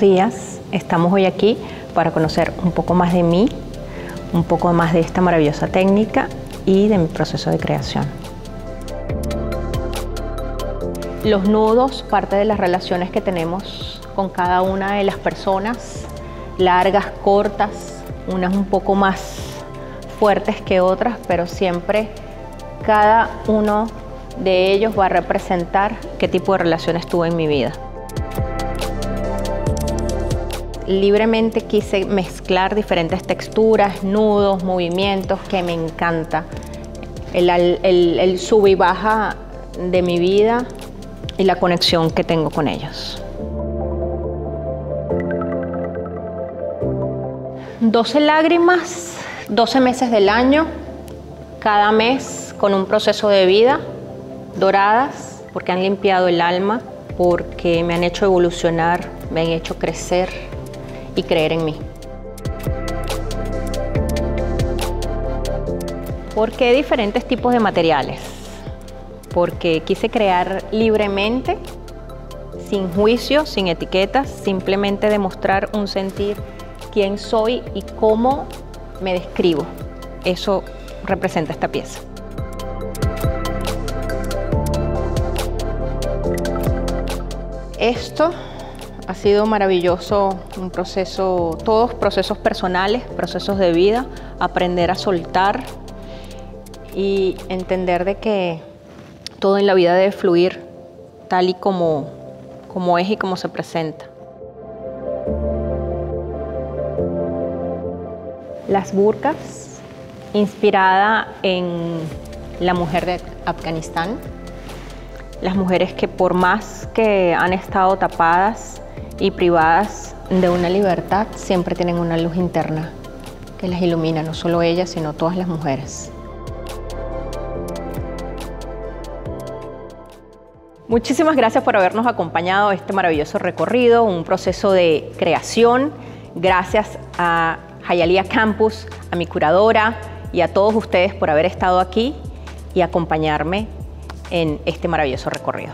Días, estamos hoy aquí para conocer un poco más de mí, un poco más de esta maravillosa técnica y de mi proceso de creación. Los nudos, parte de las relaciones que tenemos con cada una de las personas, largas, cortas, unas un poco más fuertes que otras, pero siempre cada uno de ellos va a representar qué tipo de relaciones tuve en mi vida. Libremente quise mezclar diferentes texturas, nudos, movimientos, que me encanta. El, sub y baja de mi vida y la conexión que tengo con ellos. 12 lágrimas, 12 meses del año, cada mes con un proceso de vida, doradas, porque han limpiado el alma, porque me han hecho evolucionar, me han hecho crecer y creer en mí. ¿Por qué diferentes tipos de materiales? Porque quise crear libremente, sin juicio, sin etiquetas, simplemente demostrar un sentir quién soy y cómo me describo. Eso representa esta pieza. Esto ha sido maravilloso, un proceso, todos procesos personales, procesos de vida, aprender a soltar y entender de que todo en la vida debe fluir tal y como, como es y como se presenta. Las burkas, inspirada en la mujer de Afganistán, las mujeres que por más que han estado tapadas y privadas de una libertad, siempre tienen una luz interna que las ilumina, no solo ellas, sino todas las mujeres. Muchísimas gracias por habernos acompañado a este maravilloso recorrido, un proceso de creación. Gracias a Hayalía Campus, a mi curadora y a todos ustedes por haber estado aquí y acompañarme en este maravilloso recorrido.